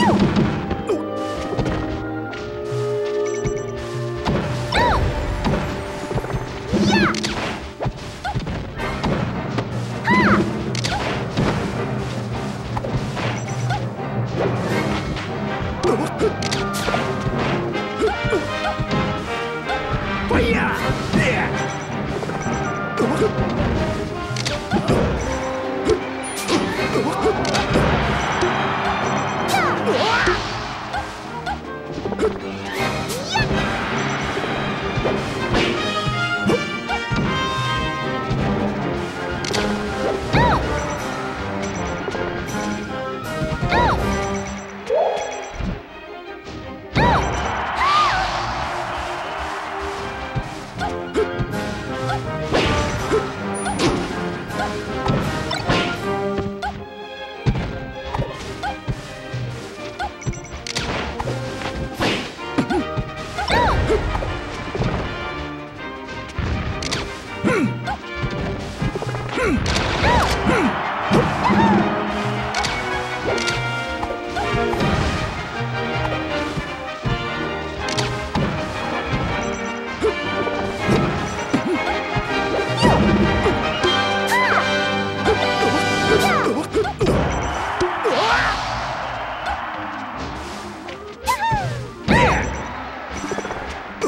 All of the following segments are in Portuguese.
you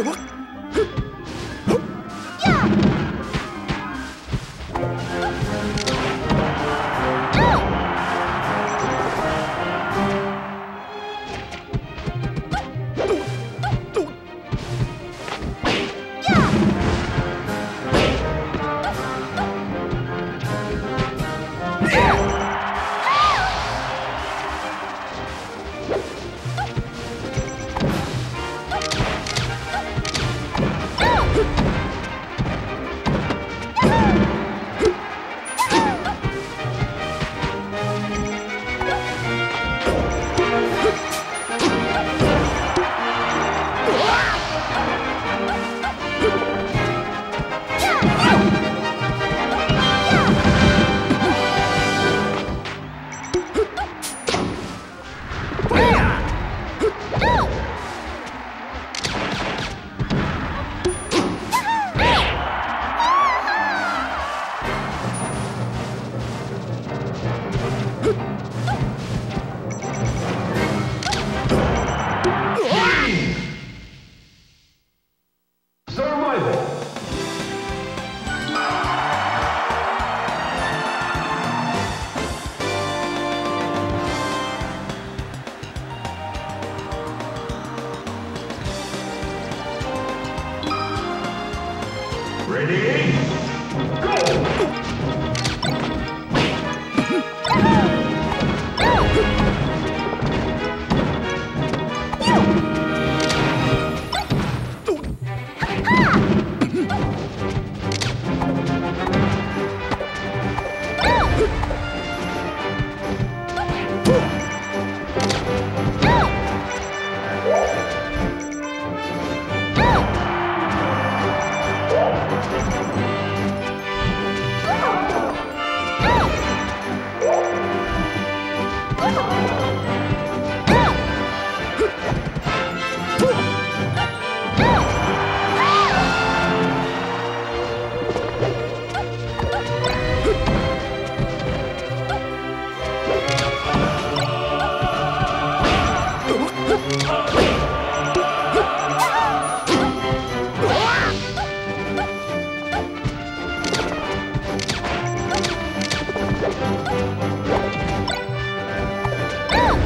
什么？哼！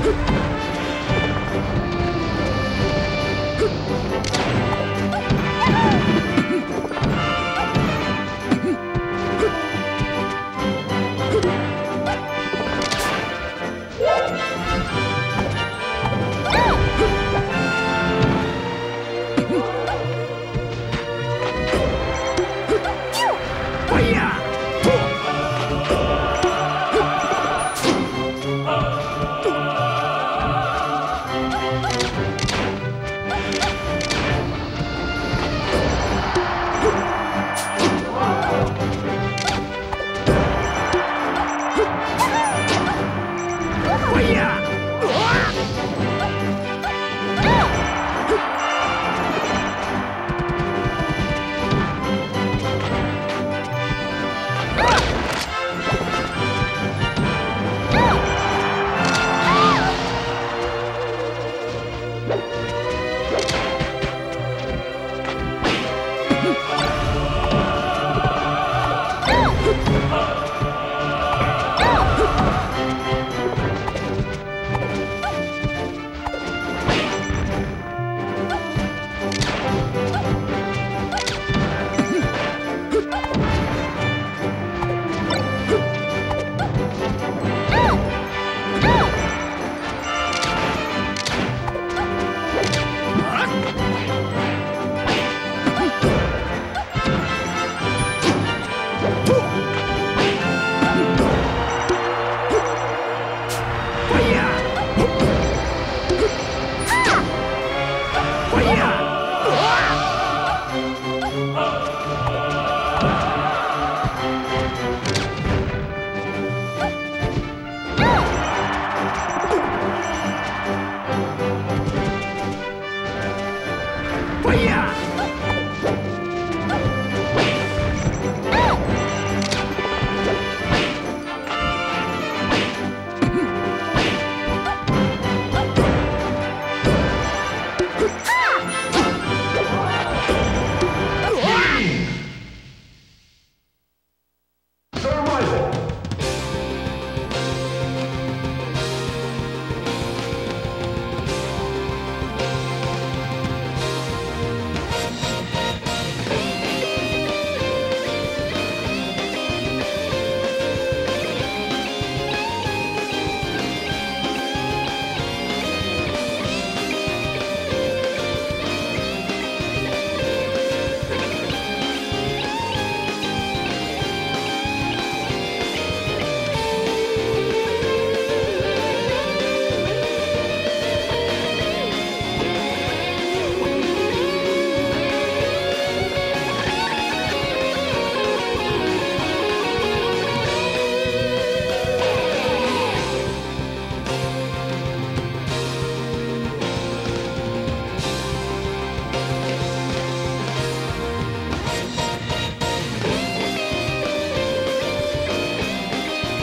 you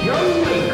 Yo!